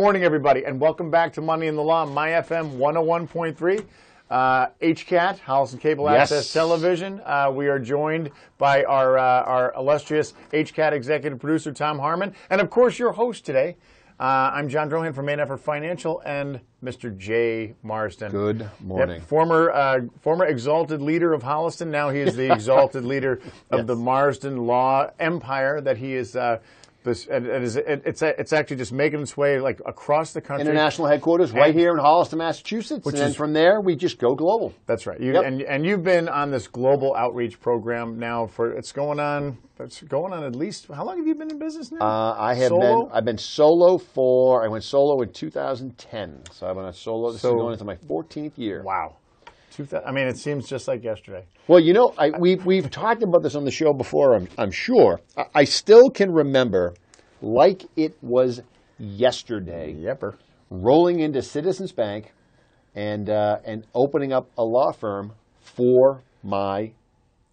morning, everybody, and welcome back to Money in the Law, My FM 101.3. Uh, HCAT, Holliston Cable Yes. Access Television. Uh, we are joined by our, uh, our illustrious HCAT executive producer, Tom Harmon, and of course, your host today. Uh, I'm John Drohan from Main Effort Financial and Mr. Jay Marsden. Good morning. Yep, former, uh, former exalted leader of Holliston. Now he is the exalted leader of Yes. the Marsden Law Empire that he is. This, it, it is it, it's it's actually just making its way like across the country. International headquarters right And- here in Holliston, Massachusetts. and then is- from there, we just go global. That's right. You, Yep. and and you've been on this global outreach program now for it's going on. It's going on at least. How long have you been in business now? Uh, I have Solo? been I've been solo for I went solo in 2010. So I've been on solo. This So- is going into my 14th year. wow. I mean, it seems just like yesterday. Well, you know, I, we've we've talked about this on the show before. I'm I'm sure. I, I still can remember, like it was yesterday, Yepper. rolling into Citizens Bank, and uh, and opening up a law firm for my,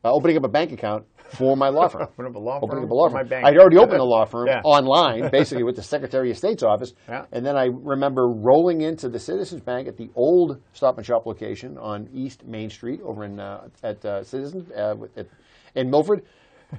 uh, opening up a bank account for my law firm. Open up a law opening firm up a law firm. bank. I'd already opened a law firm Yeah. online, basically with the Secretary of State's office. Yeah. And then I remember rolling into the Citizens Bank at the old Stop and Shop location on East Main Street over in uh, at uh, Citizens uh, at, in Milford.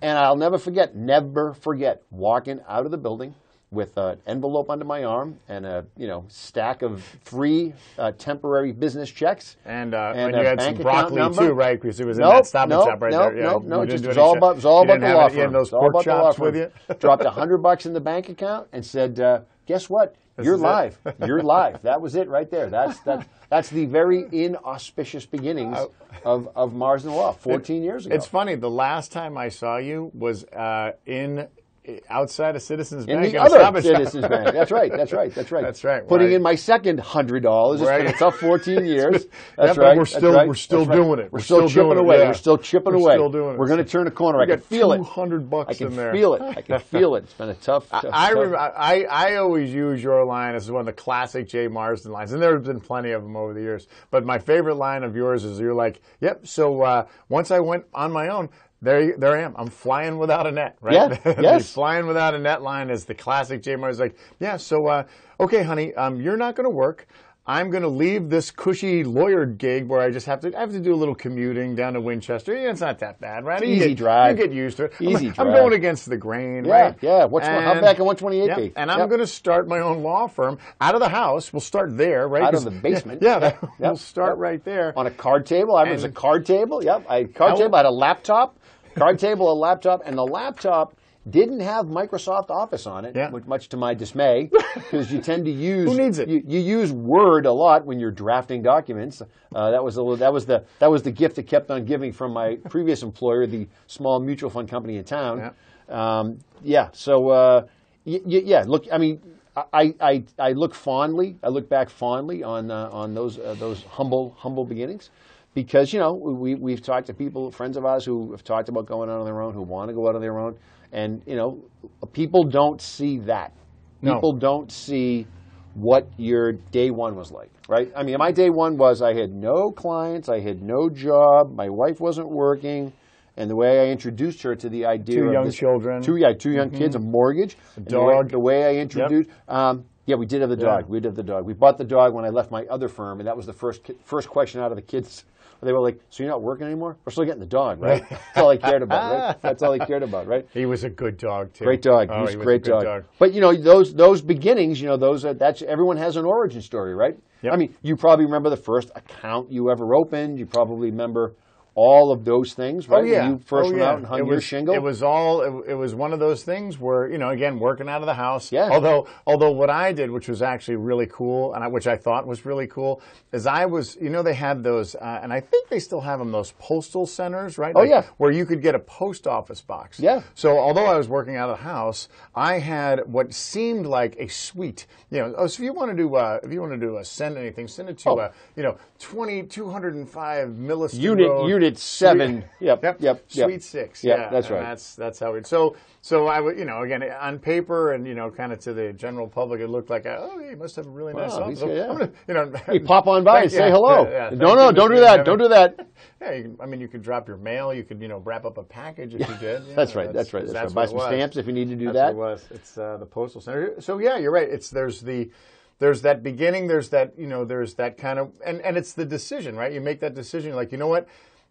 And I'll never forget, never forget walking out of the building with an envelope under my arm and a you know stack of free uh, temporary business checks. And, uh, And and a you had some broccoli number? too, right? Because it was in Nope, that stop and nope, shop right nope, there. Yeah, nope, no, you just- it was all about- it was all about the law any- You had firm. those pork the chops with you. Dropped a hundred bucks in the bank account and said, uh, "Guess what? You're live. You're live." That was it right there. That's that's that's the very inauspicious beginnings of of Marsden Law 14 years ago. It's funny. The last time I saw you was uh, in outside of Citizens in Bank the at a Stop other Shop. Citizens Bank. That's right. That's right. That's right. That's right. Putting Right. in my second hundred dollars. Right. It's been a tough 14 years. That's but right. we're still- right. we're still That's doing it. We're, We're still, still chipping away. yeah. We're still chipping We're away. still doing it. We're going to turn a corner. I We can got feel it. 200 bucks I can in there. feel it. I can feel it. It's been a tough. tough I, tough- I I always use your line as one of the classic Jay Marsden lines, and there have been plenty of them over the years. But my favorite line of yours is you're like, "Yep." So uh, once I went on my own, there there I am. I'm flying without a net, right? Yeah, yes. flying without a net line is the classic Jay Marsden. Like, yeah. So uh, okay, honey, um, you're not going to work. I'm going to leave this cushy lawyer gig where I just have to I have to do a little commuting down to Winchester. Yeah, it's not that bad, right? Easy get- drive. You get used to it. I'm- Easy I'm, going against the grain, Yeah, right? yeah. What's And- bad can 128 Yep. And I'm Yep. going to start my own law firm out of the house. We'll start there, right? Out of the basement. Yeah, Yep, we'll start yep. right there. on a card table. I was a card table. Yep, I card How- table. I had a laptop, card table, a laptop, and the laptop didn't have Microsoft Office on it, Yeah. which, much to my dismay, because you tend to use Who needs it? You, you use Word a lot when you're drafting documents. Uh, that was a little, that was the that was the gift that kept on giving from my previous employer, the small mutual fund company in town. Yeah. Um, yeah so uh, y- y- yeah, look, I mean. I, I, I look fondly. I look back fondly on uh, on those uh, those humble humble beginnings, because you know we we've talked to people, friends of ours who have talked about going out on their own, who want to go out on their own, and you know people don't see that. No. People don't see what your day one was like, right? I mean, my day one was I had no clients, I had no job, my wife wasn't working, and the way I introduced her to the idea Two young this- children. two yeah, two young kids, a mortgage, and the way- dog. The way, I introduced, um, yeah, we did have the dog. Yeah. We did have the dog. We bought the dog when I left my other firm, and that was the first first question out of the kids. They were like, "So you're not working anymore? We're still getting the dog, right?" That's all he cared about, right? That's all he cared about, right? he was a good dog too. Great dog. Oh, he a was great good dog. But you know those those beginnings. You know those. Are, that's everyone has an origin story, right? Yep. I mean, you probably remember the first account you ever opened. You probably remember all of those things, right? Oh yeah. When you first oh, went yeah. out and hung it your was, shingle. It was all. It, it was one of those things where you know, again, working out of the house. Yeah. Although, although what I did, which was actually really cool, and I, which I thought was really cool, is I was, you know, they had those, uh, and I think they still have them. Those postal centers, right? Oh, yeah. Where you could get a post office box. Yeah. So although I was working out of the house, I had what seemed like a suite. You know, oh, so if you want to do, uh, if you want to do a send anything, send it to, Oh. uh, you know, 20, 205 Milliston unit Road. unit seven. Yep. Yep. Yep. yep. Suite six. Yep, yeah, that's right. That's that's how it. So so I would you know again on paper and you know kind of to the general public it looked like oh he must have a really nice Wow, office. he's- yeah. Gonna, you know You pop on by and say yeah, hello. yeah, yeah, no, no, don't do that. Don't do that. Yeah, you can, I mean you could drop your mail. You could you know wrap up a package if you did. Yeah, That's right. That's right. That's, right. Buy some stamps if you need to do That's that. what it was. It's uh, the postal center. So yeah, you're right. It's there's the there's that beginning, there's that, you know, there's that kind of, and, and it's the decision, right? You make that decision, like, you know what?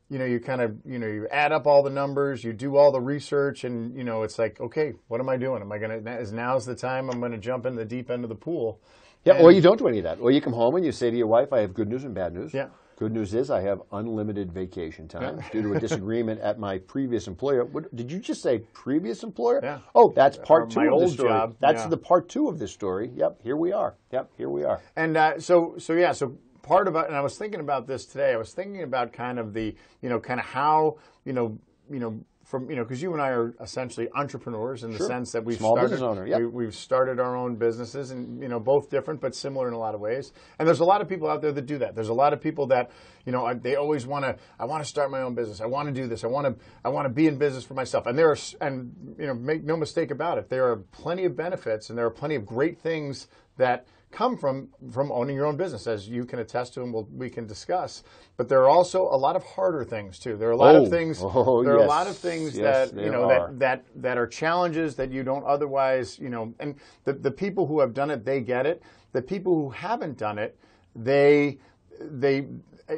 You know, you kind of, you know, you add up all the numbers, you do all the research, and, you know, it's like, okay, what am I doing? Am I going to, is now's the time I'm going to jump in the deep end of the pool? Yeah, and, or you don't do any of that. Or you come home and you say to your wife, I have good news and bad news. Yeah. Good news is I have unlimited vacation time due to a disagreement at my previous employer. What, did you just say previous employer? Yeah. Oh, that's part Or two of the story. job, That's yeah. the part two of this story. Yep, here we are. Yep, here we are. And uh, so, so yeah, so part of it, and I was thinking about this today. I was thinking about kind of the, you know, kind of how, you know, you know, from you know, because you and I are essentially entrepreneurs in the Sure. sense that we've Small started, owner, yep. we, we've started our own businesses, and you know, both different but similar in a lot of ways. And there's a lot of people out there that do that. There's a lot of people that, you know, I- they always want to. I want to start my own business. I want to do this. I want to. I want to be in business for myself. And there are, and you know, make no mistake about it. There are plenty of benefits, and there are plenty of great things that come from from owning your own business, as you can attest to, and we'll, we can discuss. But there are also a lot of harder things too. There are a lot Oh. of things. Oh, there are a lot of things Yes, that you know are. that that that are challenges that you don't otherwise, you know. And the the people who have done it, they get it. The people who haven't done it, they they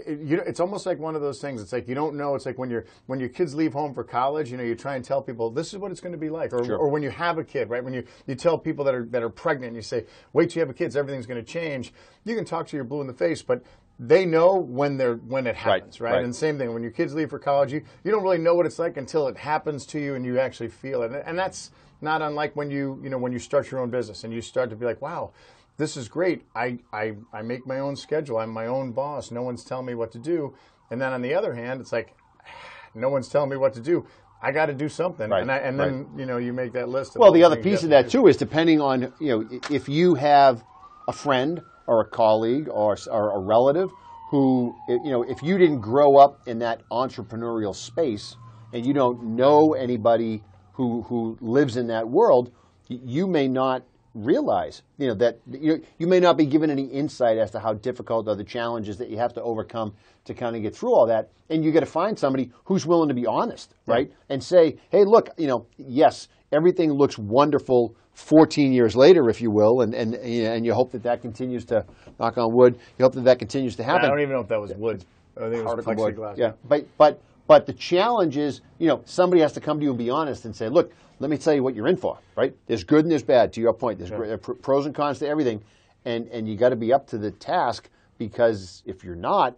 you know, it's almost like one of those things. It's like you don't know. It's like when you're when your kids leave home for college. You know, you try and tell people this is what it's going to be like, or, Sure. or when you have a kid, right? When you you tell people that are that are pregnant, and you say, wait till you have a kid, everything's going to change. You can talk to your blue in the face, but they know when they're when it happens, right? right. And same thing when your kids leave for college, you you don't really know what it's like until it happens to you and you actually feel it, and, and that's not unlike when you you know when you start your own business and you start to be like, wow this is great. I, I, I make my own schedule. I'm my own boss. No one's telling me what to do. And then on the other hand, it's like, no one's telling me what to do. I got to do something. Right, And, I, and then, you know, you make that list. Of Well, the other piece of that too is depending on you know if you have a friend or a colleague or, or a relative who you know if you didn't grow up in that entrepreneurial space and you don't know anybody who who lives in that world, you may not realize you know that you, you may not be given any insight as to how difficult are the challenges that you have to overcome to kind of get through all that and you got to find somebody who's willing to be honest right and say hey look you know yes everything looks wonderful 14 years later if you will and and you and you hope that that continues to knock on wood you hope that that continues to happen. I don't even know if that was wood. I think it was plexiglass. Yeah, but but but the challenge is, you know, somebody has to come to you and be honest and say, look, let me tell you what you're in for, right? There's good and there's bad. To your point, there's uh, pr- pros and cons to everything, and and you got to be up to the task because if you're not,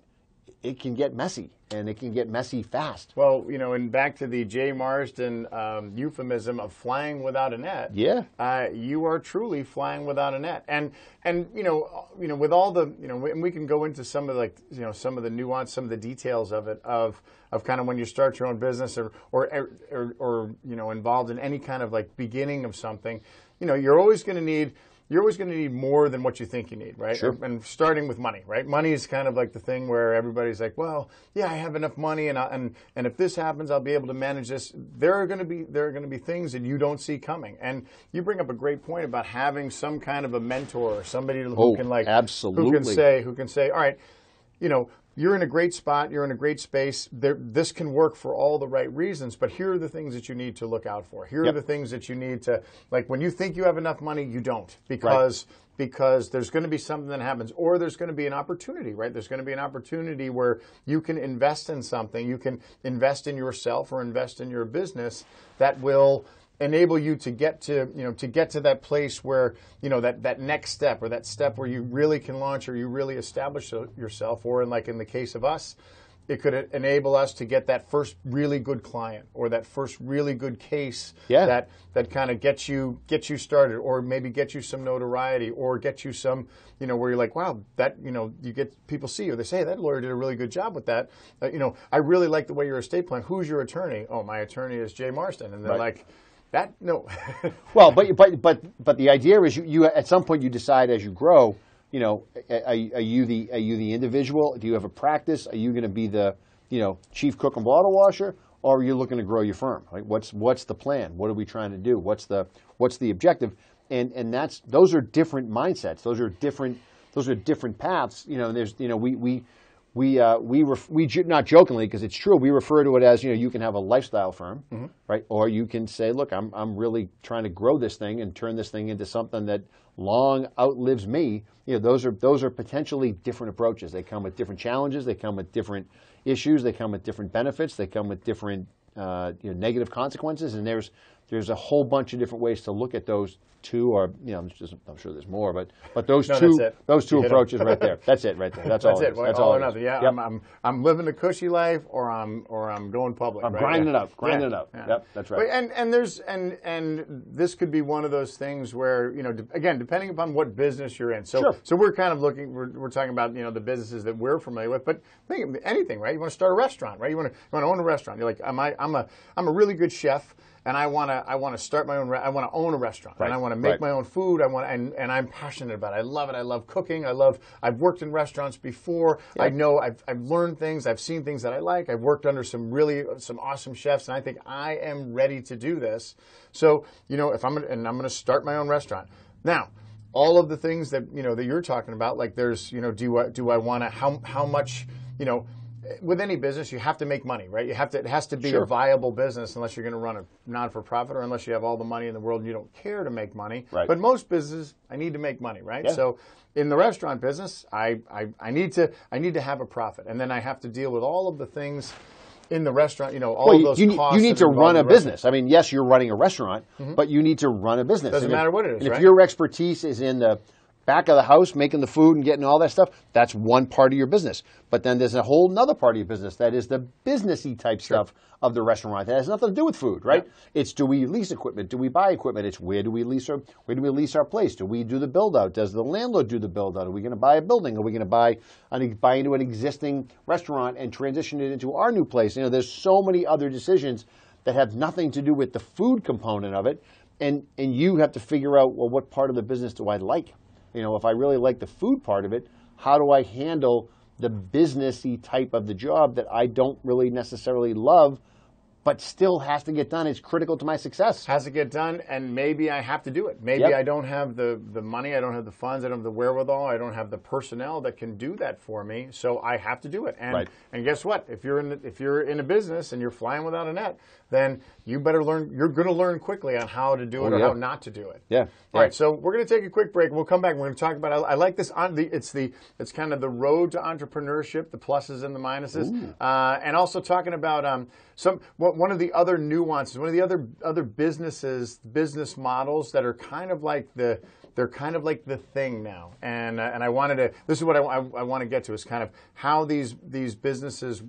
it can get messy and it can get messy fast. Well, you know, and back to the Jay Marsden um, euphemism of flying without a net. Yeah. uh, you are truly flying without a net, and and you know, you know, with all the you know, and we can go into some of like you know some of the nuance, some of the details of it, of of kind of when you start your own business or or or, or you know involved in any kind of like beginning of something, you know, you're always going to need. You're always going to need more than what you think you need, right? Sure. And starting with money, right? Money is kind of like the thing where everybody's like, well, yeah, I have enough money, and I, and and if this happens, I'll be able to manage this. There are going to be there are going to be things that you don't see coming, and you bring up a great point about having some kind of a mentor or somebody who Oh, can like absolutely who can say who can say, all right, you know. You're in a great spot. You're in a great space. There, this can work for all the right reasons, but here are the things that you need to look out for. Here Yep. are the things that you need to, like when you think you have enough money, you don't because because there's going to be something that happens or there's going to be an opportunity right there's going to be an opportunity where you can invest in something you can invest in yourself or invest in your business that will enable you to get to you know to get to that place where you know that that next step or that step where you really can launch or you really establish yourself or in like in the case of us it could enable us to get that first really good client or that first really good case Yeah. that that kind of gets you gets you started or maybe get you some notoriety or get you some you know where you're like wow that you know you get people see you they say hey, that lawyer did a really good job with that uh, you know I really like the way your estate plan who's your attorney oh my attorney is Jay Marsden and they're Right. like that no Well, but but but but the idea is you, you at some point you decide as you grow, you know, are, are you the are you the individual? Do you have a practice? Are you going to be the you know chief cook and bottle washer, or are you looking to grow your firm? Like what's what's the plan? What are we trying to do? What's the what's the objective? And and that's those are different mindsets. Those are different those are different paths. You know, there's you know we we we uh, we ref- we ju- not jokingly because it's true. We refer to it as you know you can have a lifestyle firm, Mm-hmm. right? Or you can say, look, I'm I'm really trying to grow this thing and turn this thing into something that long outlives me. You know, those are those are potentially different approaches. They come with different challenges. They come with different issues. They come with different benefits. They come with different uh, you know, negative consequences. And there's there's a whole bunch of different ways to look at those two, or you know, there's just, I'm sure there's more, but but those No, two those two You hit 'em. approaches right there. That's it right there. That's, all. That's it. is. That's all, all. or nothing. Yeah, Yep. I'm, I'm I'm living a cushy life, or I'm or I'm going public. I'm right? grinding Yeah. it out, grinding it out. Yep, that's right. But- and and there's and and this could be one of those things where you know de- again depending upon what business you're in. So Sure. so we're kind of looking. We're, we're talking about you know the businesses that we're familiar with, but think of anything, right? You want to start a restaurant, right? You want to you want to own a restaurant. You're like, am I? I'm a I'm a really good chef. And I want to, I want to start my own. Re- I want to own a restaurant, Right, and I want to make right. my own food. I want, and, and I'm passionate about it. I love it. I love cooking. I love. I've worked in restaurants before. yeah. I know. I've, I've learned things. I've seen things that I like. I've worked under some really some awesome chefs, and I think I am ready to do this. So you know, if I'm gonna, and I'm going to start my own restaurant now. All of the things that you know that you're talking about, like there's you know, do I do I want to how how much you know. With any business, you have to make money, right? You have to. It has to be Sure. a viable business, unless you're going to run a non-for-profit, or unless you have all the money in the world and you don't care to make money. Right. But most businesses, I need to make money, right? Yeah. So in the restaurant business, I, I, I need to I need to have a profit, and then I have to deal with all of the things in the restaurant. You know, all Well, of those you costs. you need to run a business. I mean, yes, you're running a restaurant, mm-hmm. but you need to run a business. Doesn't And if- matter what it is, And right? if your expertise is in the back of the house, making the food and getting all that stuff, that's one part of your business. But then there's a whole nother part of your business that is the businessy type stuff of the restaurant that has nothing to do with food, right? It's do we lease equipment? Do we buy equipment? It's where do we lease our where do we lease our place? Do we do the build out? Does the landlord do the build out? Are we going to buy a building? Are we going to buy an, buy into an existing restaurant and transition it into our new place? You know, there's so many other decisions that have nothing to do with the food component of it, and and you have to figure out well, what part of the business do I like? You know, if I really like the food part of it, how do I handle the businessy type of the job that I don't really necessarily love, but still has to get done? It's critical to my success. has to get done, and maybe I have to do it. Maybe Yep. I don't have the, the money, I don't have the funds, I don't have the wherewithal, I don't have the personnel that can do that for me. So I have to do it. And Right. and guess what? If you're in the, if you're in a business and you're flying without a net, then you better learn. You're going to learn quickly on how to do it Oh, or yeah. how not to do it. Yeah. All right, so we're going to take a quick break. We'll come back. We're going to talk about. I, I like this. On the, it's the it's kind of the road to entrepreneurship, the pluses and the minuses, uh, and also talking about um, some one of the other nuances, one of the other other businesses, business models that are kind of like the they're kind of like the thing now. And uh, and I wanted to. This is what I, I, I want to get to is kind of how these these businesses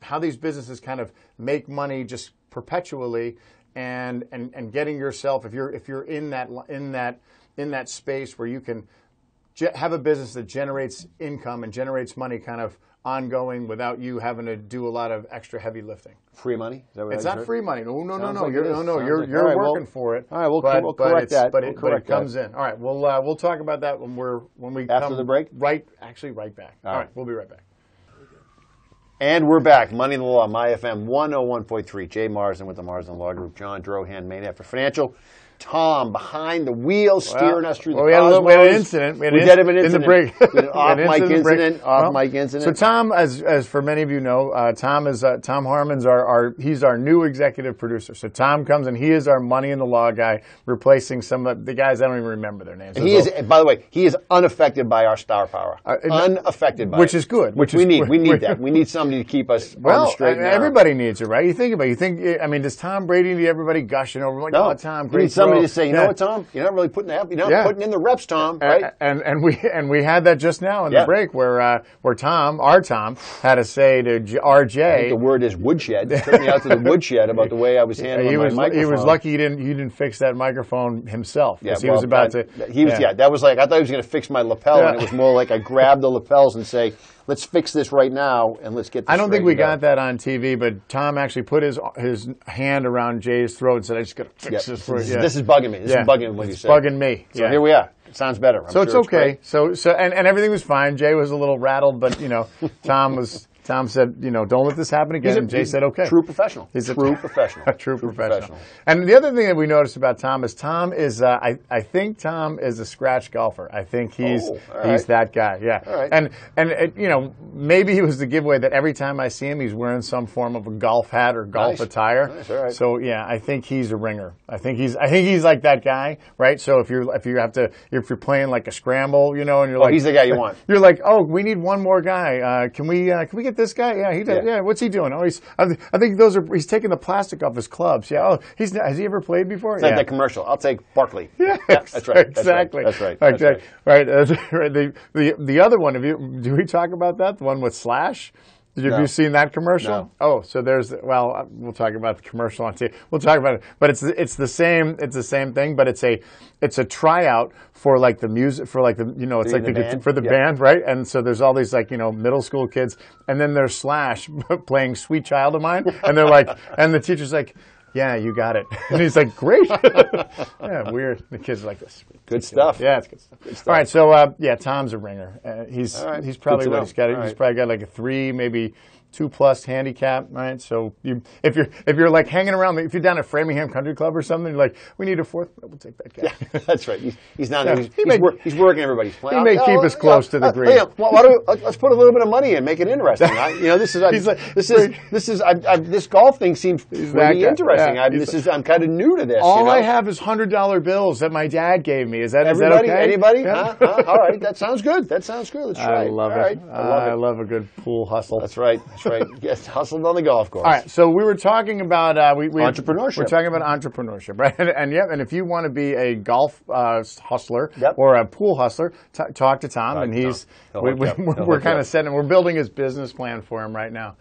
how these businesses kind of make money just perpetually and and and getting yourself if you're if you're in that in that in that space where you can have a business that generates income and generates money kind of ongoing without you having to do a lot of extra heavy lifting. Free money? Is that what It's not heard? free money. No, no, no, Sounds no. like you're, no, no. Sounds You're like- you're all right, well- working for it. all right, we'll- but, we'll correct that. But We'll it, but it correct that. comes in. All right. We'll uh, we'll talk about that when we're when we After the break? Right. Actually, right back. All right. right. We'll be right back. And we're back. Money in the Law, My FM 101.3. Jay Marsden with the Marsden Law Group. John Drohan, Main Effort Financial. Tom behind the wheel, steering us through well, the we had, a little, we had an incident. We, had We an did have an in incident. the break. An off an mic in break. incident. Off mic incident. So Tom, as as for many of you know, uh, Tom is uh, Tom Harmon's our, our he's our new executive producer. So Tom comes and he is our money in the law guy, replacing some of the guys I don't even remember their names. And he is, by the way, he is unaffected by our star power. Uh, unaffected by which it. is good, Which, which we is- need. We need that. We need somebody to keep us on well, the straight and everybody needs it, right? You think about it. You think, I mean, does Tom Brady need everybody gushing over? Like, No, oh, Tom, great somebody to say, you Yeah. know what, Tom? You're not really putting that. You're not Yeah. putting in the reps, Tom. Right? And and we and we had that just now in Yeah. the break where uh, where Tom, our Tom, had to say to J- RJ, the word is woodshed. He took me out to the woodshed about the way I was handling he my was microphone. he was lucky he didn't he didn't fix that microphone himself Yeah, he well, was about that- to. He was yeah. That was like I thought he was going to fix my lapel, and it was more like I grabbed the lapels and say, "Let's fix this right now, and let's get." This I don't think we got out." that on TV, but Tom actually put his his hand around Jay's throat and said, "I just got to fix Yeah. this for This, you." this is bugging me. This Yeah. is bugging me you It's say. bugging me. So Yeah. here we are. It sounds better. I'm So it's okay. great. So so and, and everything was fine. Jay was a little rattled, but you know, Tom was Tom said, you know, don't let this happen again. A- and Jay said, okay. True professional. He's a true professional. A true, professional. And the other thing that we noticed about Tom is Tom is, uh, I, I think Tom is a scratch golfer. I think he's Oh, all he's that guy. Yeah. Right. And and it, you know maybe he was the giveaway that every time I see him, he's wearing some form of a golf hat or golf Nice. attire. Nice, all right. So yeah, I think he's a ringer. I think he's I think he's like that guy, right? So if you're if you have to if you're playing like a scramble, you know, and you're like Oh, he's the guy you want. You're like, oh, we need one more guy. Uh, can we uh, can we get this guy? Yeah, he does. Yeah. Yeah. what's he doing? Oh, he's. I, th- I think those are. He's taking the plastic off his clubs. Yeah. Oh, he's. not- Has he ever played before? It's like that commercial. I'll take Barkley. Yeah, that's right. That's exactly. Right. That's right. That's Okay. right. Right. That's right. The, the the other one. Have you? Do we talk about that? The one with Slash. Did you, Have No. you seen that commercial? No. Oh, so there's well, uh, we'll talk about the commercial on TV. We'll talk about it, but it's it's the same it's the same thing, but it's a it's a tryout for like the music for like the you know it's like the the, for the Yeah. band right, and so there's all these like you know middle school kids, and then there's Slash playing "Sweet Child O' Mine," and they're like, and the teacher's like. Yeah, you got it. And he's like, great. yeah, weird. The kids are like this. Good stuff. Yeah, it's good stuff. stuff. All right, so uh, yeah, Tom's a ringer. Uh, he's right, he's probably what know. he's got. All He's right. probably got like a three, maybe two plus handicap, right? So you, if you're if you're like hanging around, if you're down at Framingham Country Club or something, you're like, we need a fourth. We'll take that guy. Yeah, That's right. He's, he's not. Yeah. He's, He he's, may- wor- he's working everybody's plan. he may oh, keep us close to the oh, green. Yeah, why don't we, let's put a little bit of money in, make it interesting. I, you know, this is. I, like- this is. This is. I, I, this golf thing seems pretty interesting. Yeah, I, this is. I'm kind of new to this. All you know? I have is hundred dollar bills that my dad gave me. Is that is Everybody, that okay? anybody? Huh? Huh? All right, that sounds good. That sounds good. Let's try I love it. right. I love I it. love a good pool hustle. That's right. That's right. Yes, hustled on the golf course. All right, so we were talking about uh, we, we Entrepreneurship. We're talking about entrepreneurship, right? And, and yeah, and if you want to be a golf uh, hustler Yep. or a pool hustler, t- talk to Tom, Talk and he's Tom. We, we're kind of setting, we're building his business plan for him right now.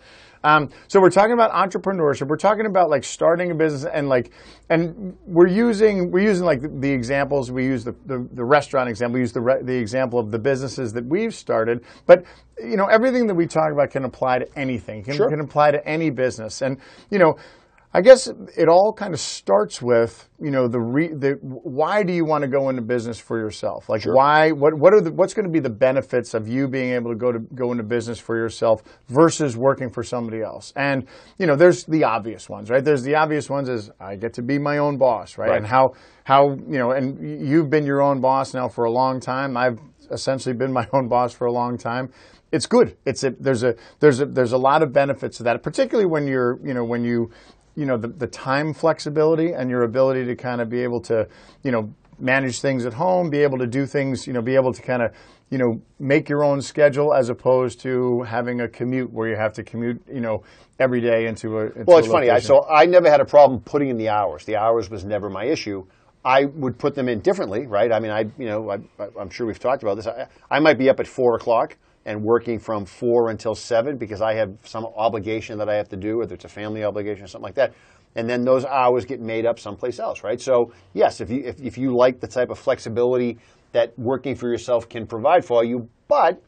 Um, so we're talking about entrepreneurship. We're talking about like starting a business and like, and we're using we're using like the, the examples. We use the, the, the restaurant example. We use the re, the example of the businesses that we've started. But you know, everything that we talk about can apply to anything. Can, Sure. can apply to any business. And you know, I guess it all kind of starts with you know the re, the why do you want to go into business for yourself? Like why? What what are the what's going to be the benefits of you being able to go to go into business for yourself versus working for somebody else? And you know, there's the obvious ones, right? There's the obvious ones is I get to be my own boss, right? Right. And how how you know, and you've been your own boss now for a long time. I've essentially been my own boss for a long time it's good. It's a, there's a there's a there's a lot of benefits to that, particularly when you're you know when you you know the, the time flexibility and your ability to kind of be able to you know manage things at home, be able to do things, you know, be able to kind of you know make your own schedule as opposed to having a commute where you have to commute you know every day into a into Well, a it's funny. I, so I never had a problem putting in the hours. The hours was never my issue. I would put them in differently, right? I mean, I you know I, I'm sure we've talked about this. I, I might be up at four o'clock and working from four until seven because I have some obligation that I have to do, whether it's a family obligation or something like that. And then those hours get made up someplace else, right? So yes, if you if, if you like the type of flexibility that working for yourself can provide for you, but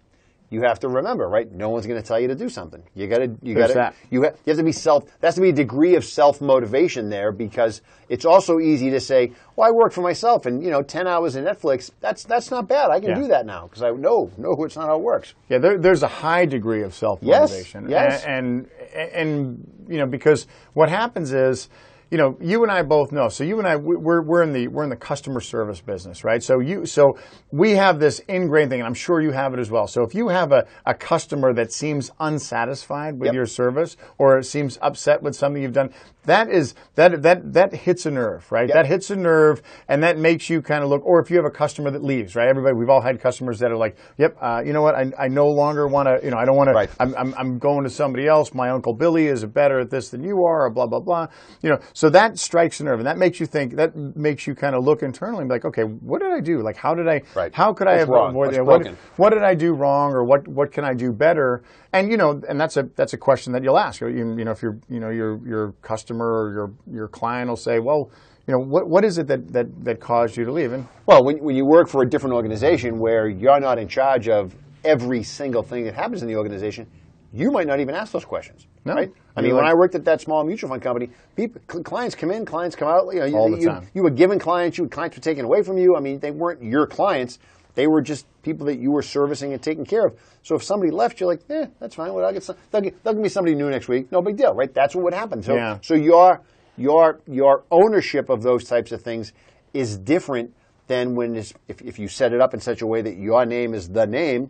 you have to remember, right? No one's going to tell you to do something. You got to, you got to, that. you, ha- you have to be self. There has to be a degree of self motivation there because it's also easy to say, "Well, I work for myself, and you know, ten hours in Netflix. That's that's not bad. I can Yeah. do that now because I know no, it's not how it works." Yeah, there, there's a high degree of self motivation. yes. And, and and you know because what happens is. You know, you and I both know. So you and I, we- we're, we're in the we're in the customer service business, right? So you, so we have this ingrained thing, and I'm sure you have it as well. So if you have a, a customer that seems unsatisfied with Yep. your service or seems upset with something you've done, that is that that that hits a nerve, right? Yep. That hits a nerve, and that makes you kind of look. Or if you have a customer that leaves, right? Everybody, we've all had customers that are like, "Yep, uh, you know what? I, I no longer want to. You know, I don't want Right. to. I'm, I'm I'm going to somebody else. My uncle Billy is better at this than you are, or blah blah blah. You know, so that strikes a nerve, and that makes you think. That makes you kind of look internally and be like, okay, what did I do? Like, how did I? Right. How could I have wrong? avoided What's? What, what did I do wrong, or what what can I do better? And you know, and that's a that's a question that you'll ask. You, you know, if you're you know your your customer or your your client will say, well, you know, what what is it that that that caused you to leave? And Well, when, when you work for a different organization where you're not in charge of every single thing that happens in the organization, you might not even ask those questions. No. Right? I mean, when I worked at that small mutual fund company, people, clients come in, clients come out. You know, you- All the you, time. you were given clients, you clients were taken away from you. I mean, they weren't your clients. They were just people that you were servicing and taking care of. So if somebody left, you're like, eh, that's fine. Well, I'll get some, they'll, get, they'll give me somebody new next week. No big deal, right? That's what would happen. So, Yeah. so your your your ownership of those types of things is different than when it's, if, if you set it up in such a way that your name is the name,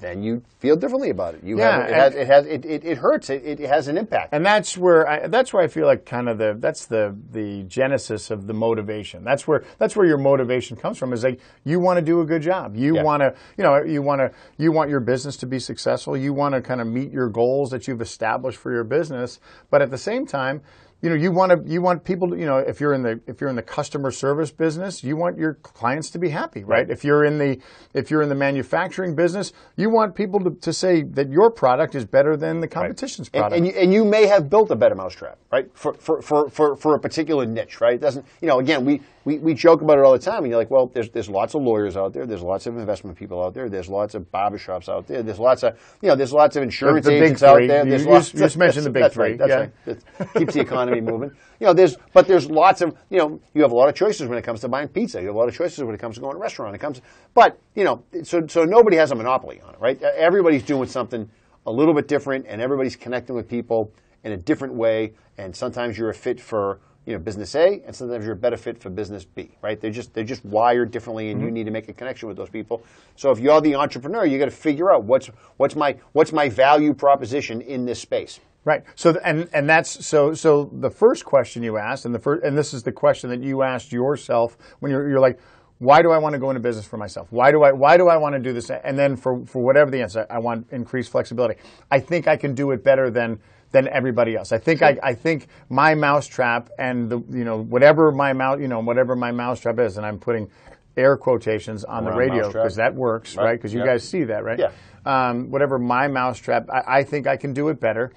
then you feel differently about it. You Yeah, have, it has it has it, it, it hurts. It, it has an impact. and that's where I, that's where I feel like kind of the that's the the genesis of the motivation. That's where that's where your motivation comes from. Is like you want to do a good job. You Yeah. want to you know you want to you want your business to be successful. You want to kind of meet your goals that you've established for your business. But at the same time. You know, you want to you want people to you know if you're in the if you're in the customer service business, you want your clients to be happy, right? If you're in the if you're in the manufacturing business, you want people to, to say that your product is better than the competition's And, product. and, you, and you may have built a better mousetrap, right? For, for, for, for, for a particular niche, right? It doesn't, you know, again, we, we, we joke about it all the time. And you're like, well, there's, there's lots of lawyers out there. There's lots of investment people out there. There's lots of barbershops out there. There's lots of, you know, there's lots of insurance the big agents out there. You There's just- lots, you just mentioned the big that's three. Right, that's Yeah. right. That keeps the economy moving. You know, there's, but there's lots of, you know, you have a lot of choices when it comes to buying pizza. You have a lot of choices when it comes to going to a restaurant. It comes, but, you know, so, so nobody has a monopoly on it, right? Everybody's doing something a little bit different and everybody's connecting with people in a different way. And sometimes you're a fit for, you know, business A and sometimes you're a better fit for business B, right? They're just, they're just wired differently and you mm-hmm. need to make a connection with those people. So if you're the entrepreneur, you got to figure out what's, what's my, what's my value proposition in this space. Right. So th- and and that's so so the first question you asked and the first and this is the question that you asked yourself when you're you're like why do I want to go into business for myself? Why do I why do I want to do this? And then for for whatever the answer, I want increased flexibility. I think I can do it better than than everybody else. I think I, I think my mousetrap and the you know whatever my mouse you know whatever my mousetrap is, and I'm putting air quotations on the radio because that works, Right. right? Because you Yeah. guys see that, right? Yeah. um, whatever my mousetrap, I, I think I can do it better.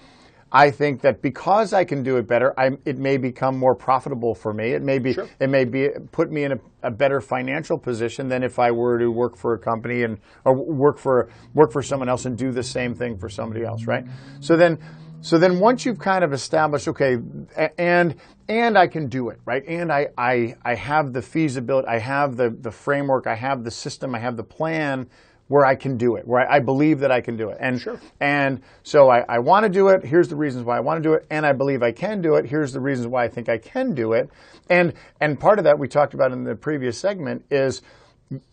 I think that because I can do it better, I, it may become more profitable for me. It may be, Sure. it may be put me in a, a better financial position than if I were to work for a company and or work for work for someone else and do the same thing for somebody else, right? So then, so then once you've kind of established, okay, and and I can do it, right? And I I, I have the feasibility, I have the the framework, I have the system, I have the plan where I can do it, where I, I believe that I can do it. And and so I, I want to do it. Here's the reasons why I want to do it, and I believe I can do it. Here's the reasons why I think I can do it. And and part of that we talked about in the previous segment is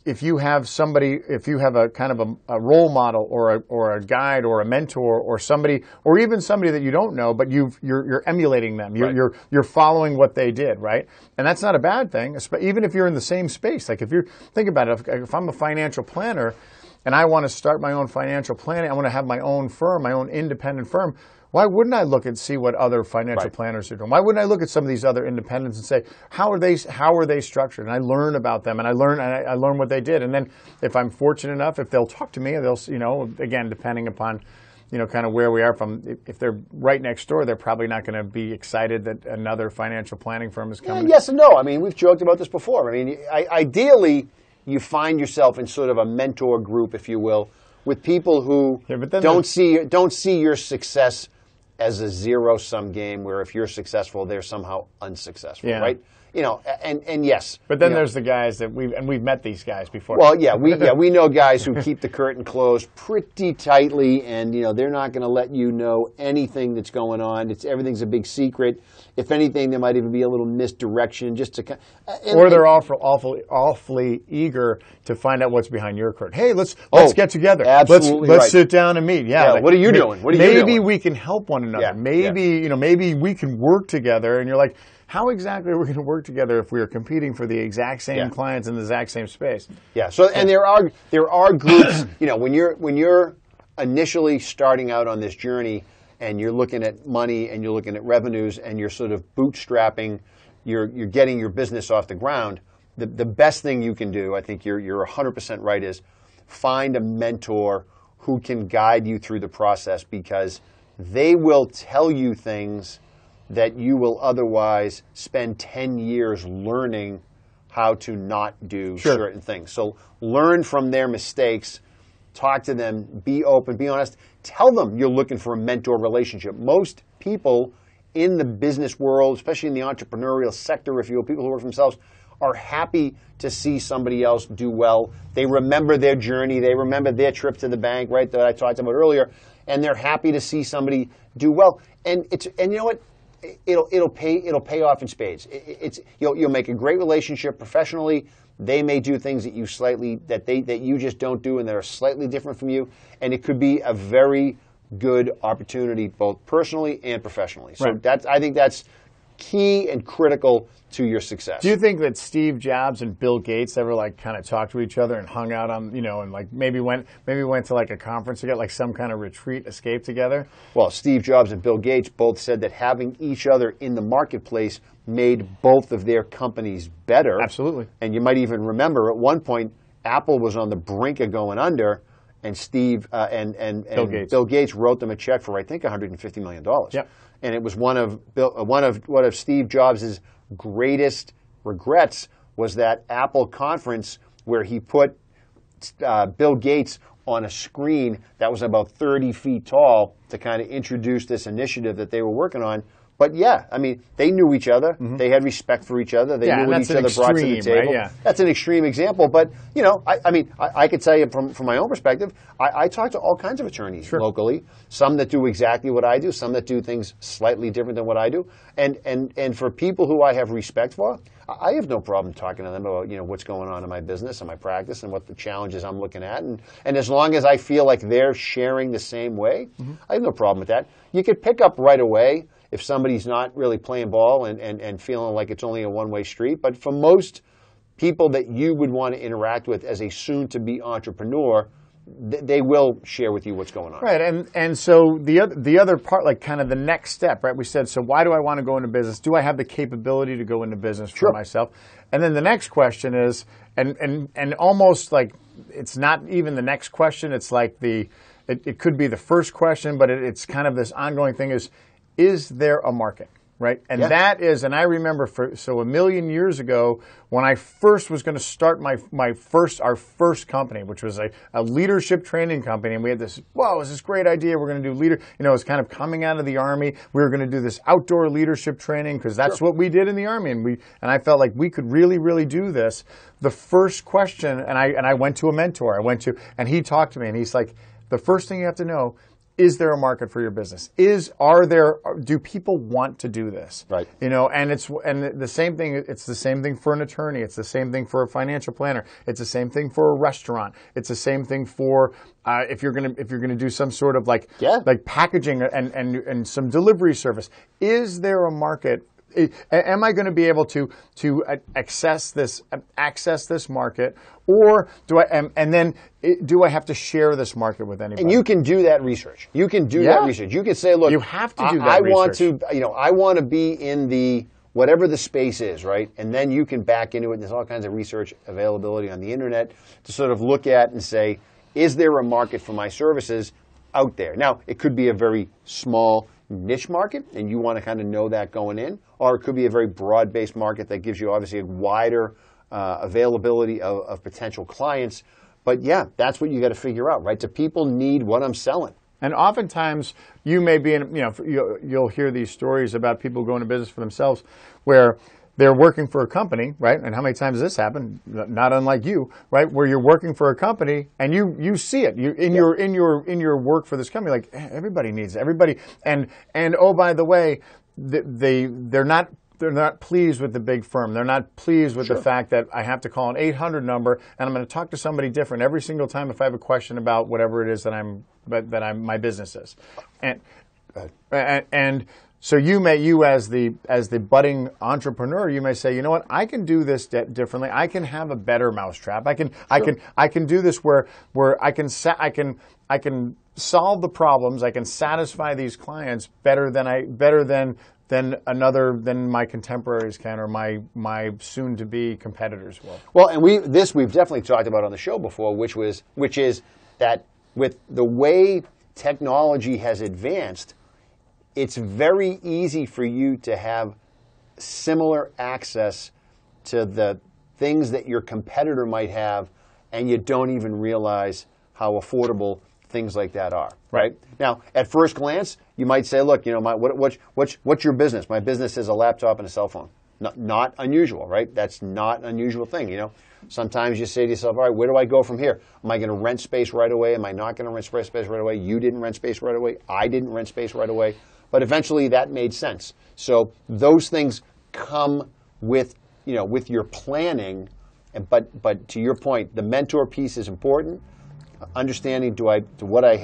if you have somebody, if you have a kind of a, a role model or a, or a guide or a mentor or somebody, or even somebody that you don't know, but you've, you're, you're emulating them. You're, Right. you're, you're following what they did, right? And that's not a bad thing, even if you're in the same space. Like if you're, think about it, if, if I'm a financial planner and I want to start my own financial planning, I want to have my own firm, my own independent firm. Why wouldn't I look and see what other financial Right. planners are doing? Why wouldn't I look at some of these other independents and say, how are they, how are they structured? And I learn about them and I learn, and I, I learn what they did. And then if I'm fortunate enough, if they'll talk to me, they'll, you know, again, depending upon, you know, kind of where we are from, if- if they're right next door, they're probably not going to be excited that another financial planning firm is Yeah, coming. yes and no. I mean, we've joked about this before. I mean, I, ideally, you find yourself in sort of a mentor group, if you will, with people who Yeah, don't see don't see your success as a zero sum game, where if you're successful, they're somehow unsuccessful, Yeah. right? You know, and and yes, But then you know, there's the guys that we've, and we've met these guys before. well, yeah, we yeah we know guys who keep the curtain closed pretty tightly, and you know they're not going to let you know anything that's going on. It's everything's a big secret. If anything, there might even be a little misdirection just to. and- or they're awful, awful, awfully eager to find out what's behind your curtain. Hey, let's oh, let's Oh, get together. absolutely let's let's right. sit down and meet. Yeah. Yeah, like, what are you doing? What are you maybe doing? we can help one another. Yeah, Maybe you know, maybe we can work together. And you're like, how exactly are we going to work together if we are competing for the exact same Yeah. clients in the exact same space? Yeah. So and there are there are groups. you know, when you're when you're initially starting out on this journey and you're looking at money and you're looking at revenues and you're sort of bootstrapping, you're you're getting your business off the ground. The the best thing you can do, I think you're you're 100% right, is find a mentor who can guide you through the process because they will tell you things that you will otherwise spend 10 years learning how to not do Sure. certain things. So learn from their mistakes, talk to them, be open, be honest. Tell them you're looking for a mentor relationship. Most people in the business world, especially in the entrepreneurial sector, if you will, people who work for themselves, are happy to see somebody else do well. They remember their journey, they remember their trip to the bank, right, that I talked about earlier, and they're happy to see somebody do well. And it's and you know what? It'll it'll pay it'll pay off in spades. It, it's you'll you'll make a great relationship professionally. They may do things that you slightly that they that you just don't do and that are slightly different from you, and it could be a very good opportunity both personally and professionally. So Right. that's I think that's key and critical to your success. Do you think that Steve Jobs and Bill Gates ever like kind of talked to each other and hung out on you know and like maybe went maybe went to like a conference together like some kind of retreat escape together? Well, Steve Jobs and Bill Gates both said that having each other in the marketplace made both of their companies better. Absolutely. And you might even remember at one point, Apple was on the brink of going under, and Steve uh, and, and, and Bill Gates. wrote them a check for I think 150 million dollars. Yep. And it was one of Bill, uh, one of one of Steve Jobs' greatest regrets was that Apple conference where he put uh, Bill Gates on a screen that was about 30 feet tall to kind of introduce this initiative that they were working on. But yeah, I mean, they knew each other. They had respect for each other. They Mm-hmm. Yeah, knew what each other brought to the extreme, right? table. Yeah. That's an extreme example, but you know, I, I mean, I, I could tell you from, from my own perspective, I, I talk to all kinds of attorneys locally. Some that do exactly what I do, some that do things slightly different than what I do, and and and for people who I have respect for, I I have no problem talking to them about you know what's going on in my business and my practice and what the challenges I'm looking at, and and as long as I feel like they're sharing the same way, Mm-hmm. I have no problem with that. You could pick up right away if somebody's not really playing ball and, and, and feeling like it's only a one way street. But for most people that you would want to interact with as a soon to be entrepreneur, th- they will share with you what's going on. Right, and and so the other the other part, like kind of the next step, right? We said, so why do I want to go into business? Do I have the capability to go into business for Sure. myself? And then the next question is, and and and almost like it's not even the next question. It's like the it, it could be the first question, but it, it's kind of this ongoing thing: is is there a market? Right, and Yeah. that is, and I remember for so a million years ago when I first was going to start my my first our first company, which was a, a leadership training company, and we had this wow, it's this great idea. We're going to do leader, you know, it was kind of coming out of the army. We were going to do this outdoor leadership training because that's what we did in the army, and we and I felt like we could really really do this. The first question, and I and I went to a mentor. I went to, and he talked to me, and he's like, the first thing you have to know is there a market for your business? Is are there do people want to do this? Right. you know and it's and the same thing it's the same thing for an attorney. It's the same thing for a financial planner. It's the same thing for a restaurant. It's the same thing for uh, if you're gonna if you're gonna do some sort of like Yeah. like packaging and and and some delivery service. Is there a market Am I going to be able to to uh, access this uh, access this market, or do I? And, and then do I have to share this market with anybody? And you can do that research. You can do Yeah. that research. You can say, look, You have to do I, that I want to, you know, I want to be in the whatever the space is, right? And then you can back into it. And there's all kinds of research availability on the internet to sort of look at and say, is there a market for my services out there? Now, it could be a very small niche market, and you want to kind of know that going in, or it could be a very broad-based market that gives you obviously a wider uh, availability of, of potential clients. But yeah, that's what you got to figure out, right? Do people need what I'm selling? And oftentimes, you may be in, you know, you'll hear these stories about people going to business for themselves where they're working for a company, right? And how many times has this happened? Not unlike you, right? Where you're working for a company and you, you see it you, in your in your in your work for this company. Like eh, everybody needs it. everybody, and and oh by the way, th- they they're not they're not pleased with the big firm. They're not pleased with the fact that I have to call an 800 number and I'm going to talk to somebody different every single time if I have a question about whatever it is that I'm but that I'm my business is. And and, and so you may you as the as the budding entrepreneur you may say you know what? I can do this di- differently. I can have a better mousetrap. I can I can I can do this where where I can sa- I can I can solve the problems. I can satisfy these clients better than I better than than another than my contemporaries can or my my soon to be competitors will. Well, and we this we've definitely talked about on the show before, which was which is that with the way technology has advanced, it's very easy for you to have similar access to the things that your competitor might have, and you don't even realize how affordable things like that are. Right now, at first glance, you might say, "Look, you know, my, what, what, what's, what's your business? My business is a laptop and a cell phone." Not, not unusual, right? That's not an unusual thing, you know. Sometimes you say to yourself, all right, where do I go from here? Am I going to rent space right away? Am I not going to rent space right away? You didn't rent space right away. I didn't rent space right away. But eventually that made sense. So those things come with, you know, with your planning. But, but to your point, the mentor piece is important. Understanding do I do what I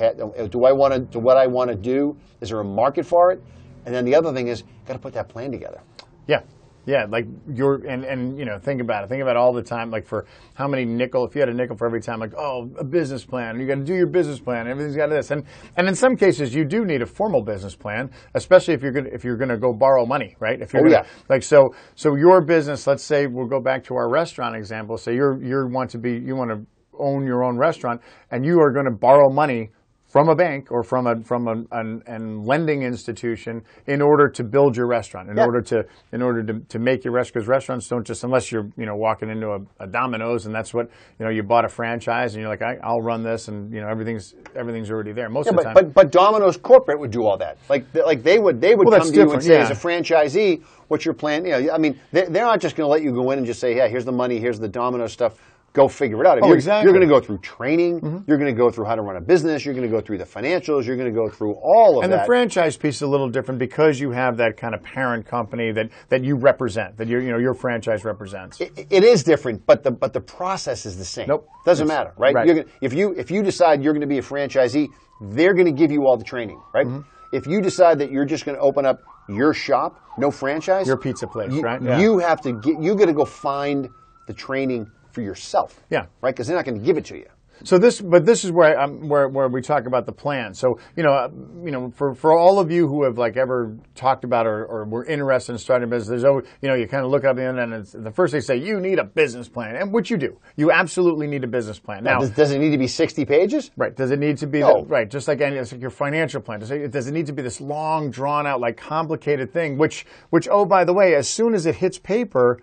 do I want to do what I want to do? Is there a market for it? And then the other thing is got to put that plan together. Yeah. Yeah, like you're and and you know think about it. Think about it all the time. Like for how many nickel? If you had a nickel for every time, like oh, a business plan. You got to do your business plan. Everything's got to this, and and in some cases you do need a formal business plan, especially if you're gonna, if you're going to go borrow money, right? If you're oh, gonna, yeah. like so so your business. Let's say we'll go back to our restaurant example. Say you're you want to be you want to own your own restaurant, and you are going to borrow money from a bank or from a from a, an, an lending institution in order to build your restaurant, in order to in order to, to make your restaurant because restaurants don't just unless you're you know walking into a, a Domino's and that's what you know you bought a franchise and you're like I, I'll run this and you know everything's everything's already there most Yeah, of the but, time. but but Domino's corporate would do all that. Like like they would they would Well, come to you and say yeah. as a franchisee, what's your plan? You know, I mean, they're, they're not just going to let you go in and just say, yeah, here's the money, here's the Domino's stuff. Go figure it out. If Oh, you're, exactly. Mm-hmm. You're going to go through training. You're going to go through how to run a business. You're going to go through the financials. You're going to go through all of and that. And the franchise piece is a little different because you have that kind of parent company that, that you represent, that your you know your franchise represents. It- it is different, but the but the process is the same. Nope. doesn't It's- matter, right? right. You're gonna, if you if you decide you're going to be a franchisee, they're going to give you all the training, right? Mm-hmm. If you decide that you're just going to open up your shop, no franchise, Your pizza place, you, right? Yeah. You have to get you got to go find the training for yourself, Yeah. right? Because they're not going to give it to you. So this, but this is where um, where where we talk about the plan. So you know, uh, you know, for for all of you who have like ever talked about or, or were interested in starting a business, there's always, you know, you kind of look up the internet and it's, the first they say you need a business plan, and which you do. You absolutely need a business plan. Now, Does, does it need to be 60 pages? Right. Does it need to be No. the, right? Just like any, it's like your financial plan. Does it, does it need to be this long, drawn out, like complicated thing? Which, which, oh, by the way, as soon as it hits paper,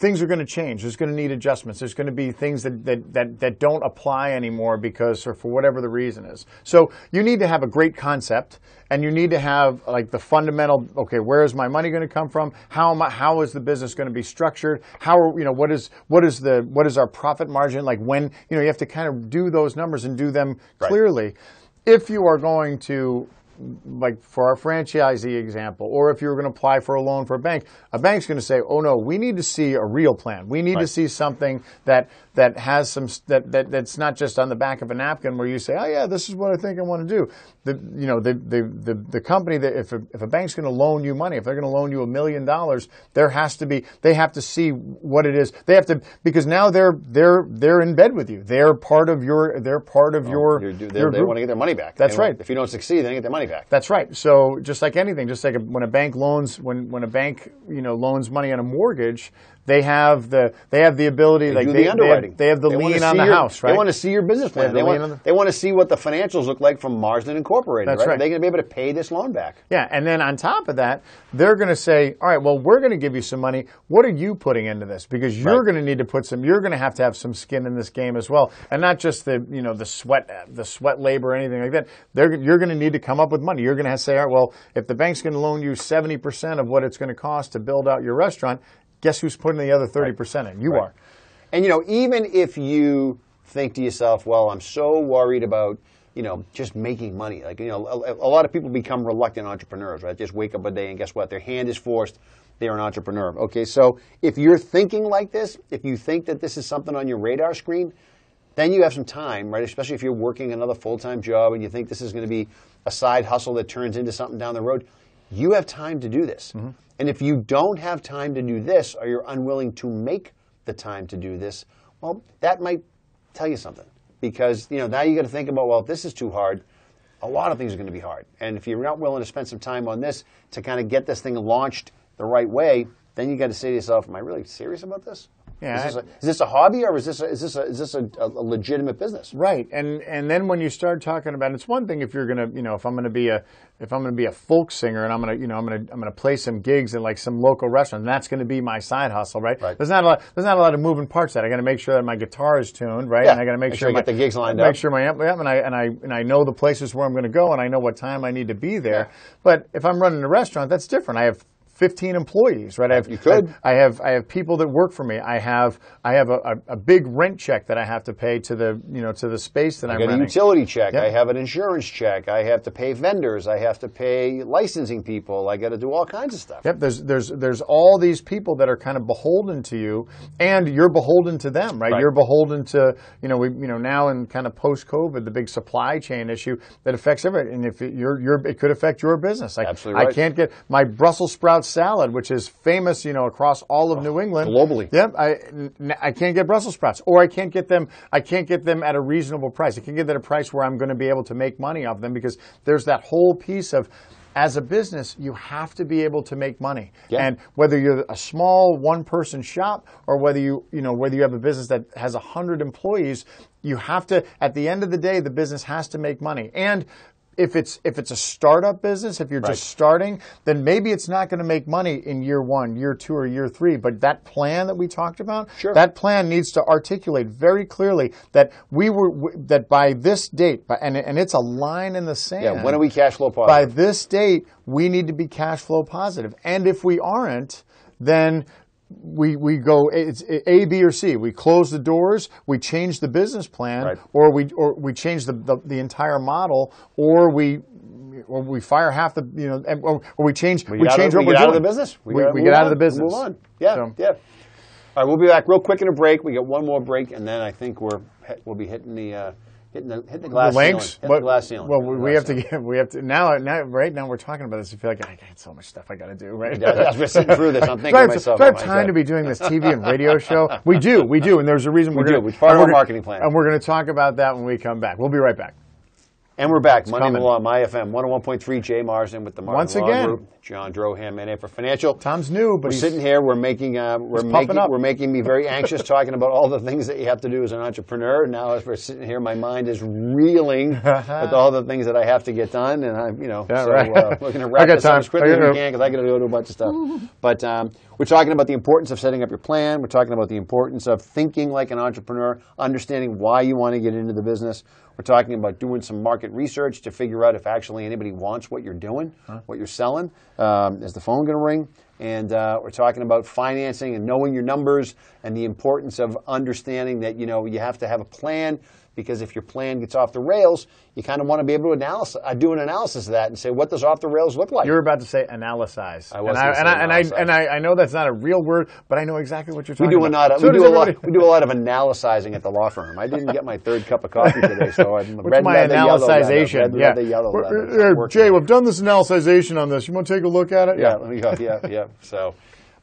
things are going to change. There's going to need adjustments. There's going to be things that, that, that, that don't apply anymore because, or for whatever the reason is. So you need to have a great concept, and you need to have like the fundamental. Okay, where is my money going to come from? How am I, How is the business going to be structured? How are, you know what is what is the what is our profit margin? Like when you know you have to kind of do those numbers and do them clearly. If you are going to like for our franchisee example, or if you're going to apply for a loan for a bank, a bank's going to say, "Oh no, we need to see a real plan. We need to see something that that has some that, that that's not just on the back of a napkin where you say, "Oh yeah, this is what I think I want to do." The you know the the the, the company that if a, if a bank's going to loan you money, if they're going to loan you a million dollars, there has to be they have to see what it is. They have to because now they're they're they're in bed with you. They're part of your they're part of oh, your they your they want to get their money back. That's They right. If you don't succeed, they get their money back. That's right. So just like anything, just like when a bank loans when when a bank you know loans money on a mortgage, they have the they have the ability like do they, the underwriting. They have, they have the wanna lien on the your- house, right? They want to see your business plan. They, the want, the- they want to see what the financials look like from Marsden Incorporated. That's right? right. Are they going to be able to pay this loan back? Yeah, and then on top of that, they're going to say, "All right, well, we're going to give you some money. What are you putting into this? Because you're Right. going to need to put some. You're going to have to have some skin in this game as well, and not just the you know the sweat the sweat labor or anything like that. They're, you're going to need to come up with money. You're going to have to say, "All right, well, if the bank's going to loan you seventy percent of what it's going to cost to build out your restaurant, guess who's putting the other thirty percent in? You are." And you know, even if you think to yourself, "Well, I'm so worried about." You know, just making money. Like you know, a, a lot of people become reluctant entrepreneurs, right? Just wake up a day and guess what? Their hand is forced. They're an entrepreneur. Okay, so if you're thinking like this, if you think that this is something on your radar screen, then you have some time, right? Especially if you're working another full time job and you think this is going to be a side hustle that turns into something down the road. You have time to do this. Mm-hmm. And if you don't have time to do this or you're unwilling to make the time to do this, well, that might tell you something. Because, you know, now you got to think about, well, if this is too hard, a lot of things are going to be hard. And if you're not willing to spend some time on this to kind of get this thing launched the right way, then you got to say to yourself, am I really serious about this? Yeah, Is this, I- a, is this a hobby or is this a, is this a, is this a, a legitimate business? Right, and and then when you start talking about, it's one thing if you're gonna, you know, if I'm gonna be a, if I'm gonna be a folk singer and I'm gonna, you know, I'm gonna, I'm gonna play some gigs in like some local restaurant, and that's gonna be my side hustle, right? Right. There's not a lot, there's not a lot of moving parts. That I got to make sure that my guitar is tuned, right? Yeah, And I got to make, make sure you my, get the gigs lined make up. sure my amp, and I and I and I know the places where I'm gonna go, and I know what time I need to be there. Yeah. But if I'm running a restaurant, that's different. I have 15 employees, right? I have, You could. I, I have I have people that work for me. I have I have a, a, big rent check that I have to pay to the you know to the space that I'm I got a utility check. Yeah. I have an insurance check. I have to pay vendors. I have to pay licensing people. I got to do all kinds of stuff. Yep, there's there's there's all these people that are kind of beholden to you, and you're beholden to them, right? Right. You're beholden to you know we you know now in kind of post COVID the big supply chain issue that affects everybody, and if it, you're you're it could affect your business. Like Absolutely I can't get my Brussels sprout salad, which is famous you know across all of New England globally. Yep, I can't get Brussels sprouts, or I can't get them. I can't get them at a reasonable price. I can't get them at a price where I'm going to be able to make money off them because there's that whole piece of. As a business, you have to be able to make money, Yeah. and whether you're a small one-person shop or whether you you know whether you have a business that has hundred employees, you have to. At the end of the day, the business has to make money, and if it's if it's a startup business, if you're Right. just starting, then maybe it's not going to make money in year one, year two, or year three. But that plan that we talked about, Sure. that plan needs to articulate very clearly that we were that by this date, by, and and it's a line in the sand. Yeah. When are we cash flow By this date, we need to be cash flow positive, and if we aren't, then we, we go it's A, B, or C. We close the doors, we change the business plan, Right. or we or we change the, the, the entire model, or we or we fire half the you know, or, or we change we, get out change of, what we we're get out of the business. We, gotta we get out on. of the business. Move on. Yeah. So- Yeah. All right. We'll be back real quick in a break. We got one more break, and then I think we're we'll be hitting the. Uh, Hitting the, hitting the glass the links. ceiling. Glass ceiling. Well, we, we have to get. We have to now. Now, right now, we're talking about this. I feel like I got so much stuff I got to do. Right. Yeah, we're sitting through this, I'm thinking do I to have, myself, do I oh have oh time to be doing this TV and radio show? We do, we do, and there's a reason we're do. going It's part of our marketing plan. and we're going to talk about that when we come back. We'll be right back. And we're back. Monday coming. Law, My FM, 101.3, Jay Marsden with the Marsden Once Law again. Group. John Drohan, Main Effort Financial. Tom's new, but We're he's sitting here. We're making. Uh, we're making. up. We're making me very anxious talking about all the things that you have to do as an entrepreneur. Now, as we're sitting here, my mind is reeling with all the things that I have to get done, and I'm, you know, Yeah, so right. uh, we're going to wrap this up time. as quickly as we can because I got to go do a bunch of stuff. But um, we're talking about the importance of setting up your plan. We're talking about the importance of thinking like an entrepreneur, understanding why you want to get into the business. We're talking about doing some market research to figure out if actually anybody wants what you're doing, what you're selling. Um, is the phone going to ring? And uh, we're talking about financing and knowing your numbers and the importance of understanding that you know you have to have a plan because if your plan gets off the rails, you kind of want to be able to analysis, uh, do an analysis of that and say what does off the rails look like. You're about to say analysize. I was and I, and, I, and. I, and I, I know that's not a real word, but I know exactly what you're we talking do a about. lot. So we do a lot. We do a lot of analyzing at the law firm. I didn't get my third cup of coffee today, so I'm What's red my leather, yellow leather, red yeah. yellow leather. uh, uh, Jay, we've done this analyzation on this. You want to take a look at it? Yeah, let me go. Yeah, yeah. So,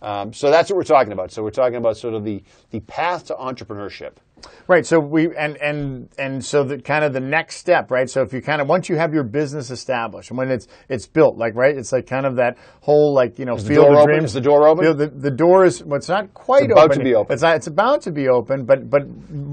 um, so that's what we're talking about. So we're talking about sort of the the path to entrepreneurship. Right. So we and and and so the kind of the next step, right? So if you kind of once you have your business established and when it's it's built, like right, it's like kind of that whole like you know the field door of dreams. Is the door open? Field- The, the door is well, it's not quite It's about open. to be open. It's not, it's about to be open, but but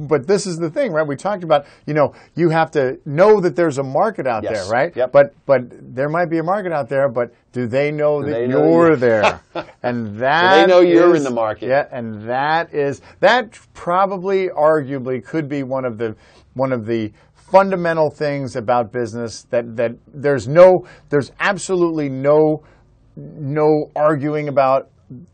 but this is the thing, right? We talked about you know you have to know that there's a market out Yes. there, right? Yep. But but there might be a market out there, but do they know that they know you're you- there? And that they know you're in the market. Yeah, and that is that probably arguably could be one of the one of the fundamental things about business that that there's no there's absolutely no no arguing about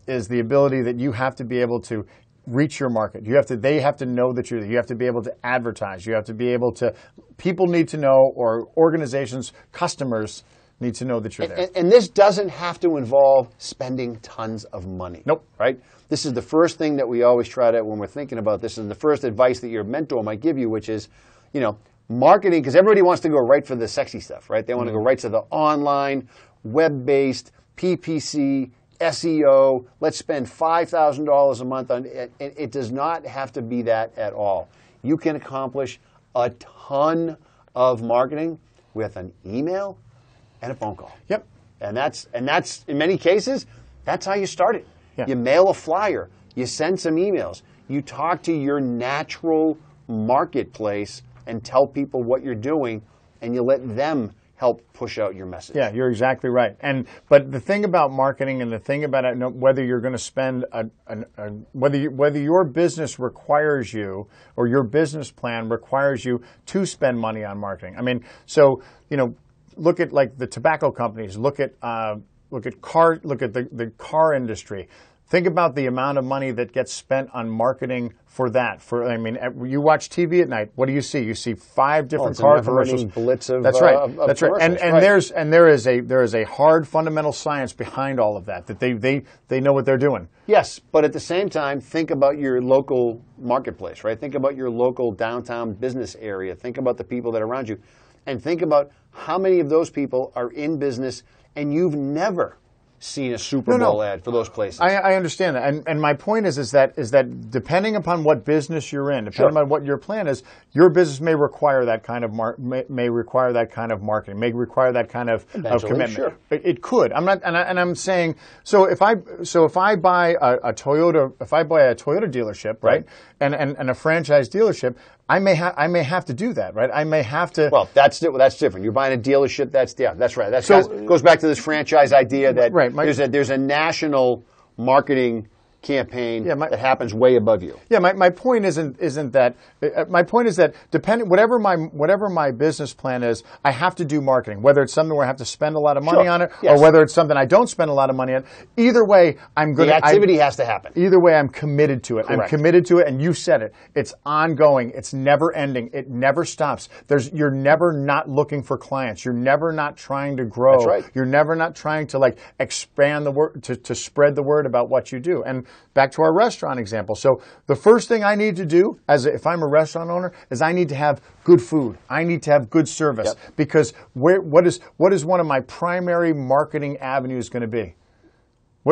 is the ability that you have to be able to reach your market. You have to they have to know that you're there. You have to be able to advertise. You have to be able to people need to know or organizations, customers need to know that you're there. And, and this doesn't have to involve spending tons of money. Nope. Right? This is the first thing that we always try to, when we're thinking about this, and the first advice that your mentor might give you, which is, you know, marketing, because everybody wants to go right for the sexy stuff, right? They want to go mm-hmm. right to the online, web based, PPC, SEO. Let's spend $5,000 a month on it. It it does not have to be that at all. You can accomplish a ton of marketing with an email and a phone call. Yep. And that's and that's in many cases, that's how you start it. Yeah. You mail a flyer, you send some emails, you talk to your natural marketplace and tell people what you're doing, and you let them help push out your message. Yeah, you're exactly right. And but the thing about marketing and the thing about it, whether you're going to spend a, an a whether you, whether your business requires you or your business plan requires you to spend money on marketing. I mean, so you know, look at like the tobacco companies. Look at uh, look at car look at the, the car industry. Think about the amount of money that gets spent on marketing for that. For I mean, uh, you watch TV at night. What do you see? You see five different it's a car commercials. blitz of, That's uh, right. of- of That's right. And and right. there's and there is a there is a hard fundamental science behind all of that. That they they they know what they're doing. Yes, but at the same time, think about your local marketplace, right? Think about your local downtown business area. Think about the people that are around you. And think about how many of those people are in business and you've never seen a Super No, no. Bowl ad for those places. I, I understand that, and and my point is is that is that depending upon what business you're in, depending Sure. on what your plan is, your business may require that kind of mar- may, may require that kind of marketing, may require that kind of, of commitment. sure. It, it could. I'm not, and, I, and I'm saying so. If I so if I buy a, a Toyota, if I buy a Toyota dealership, right, Right. and, and and a franchise dealership, I may have I may have to do that, right? I may have to. well, that's that's different. You're buying a dealership. That's yeah, that's right. That So- goes back to this franchise idea that Right, my- there's a there's a national marketing campaign Yeah, my- that happens way above you. Yeah, my, my point isn't isn't that uh, my point is that depending whatever my whatever my business plan is, I have to do marketing. Whether it's something where I have to spend a lot of money Sure. on it, Yes. or whether it's something I don't spend a lot of money on. Either way, I'm going The activity has to happen. Either way, I'm committed to it. I'm committed to it, and you said it. It's ongoing. It's never ending. It never stops. There's you're never not looking for clients. You're never not trying to grow. That's right. You're never not trying to like expand the word to, to spread the word about what you do. And back to our restaurant example. So the first thing I need to do as a, if I'm a restaurant owner is I need to have good food. I need to have good service Yep. because where, what is what is one of my primary marketing avenues going to be?